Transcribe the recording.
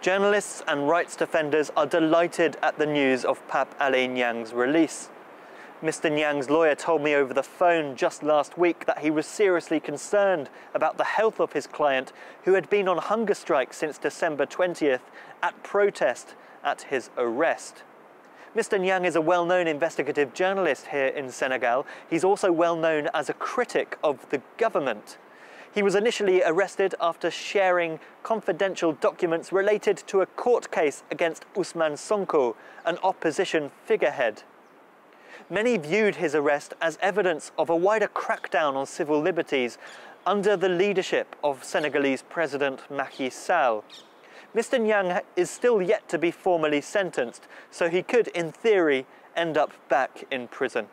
Journalists and rights defenders are delighted at the news of Pape Ale Niang's release. Mr. Niang's lawyer told me over the phone just last week that he was seriously concerned about the health of his client, who had been on hunger strike since December 20th at protest at his arrest. Mr. Niang is a well known investigative journalist here in Senegal. He's also well known as a critic of the government. He was initially arrested after sharing confidential documents related to a court case against Ousmane Sonko, an opposition figurehead. Many viewed his arrest as evidence of a wider crackdown on civil liberties under the leadership of Senegalese President Macky Sall. Mr. Niang is still yet to be formally sentenced, so he could, in theory, end up back in prison.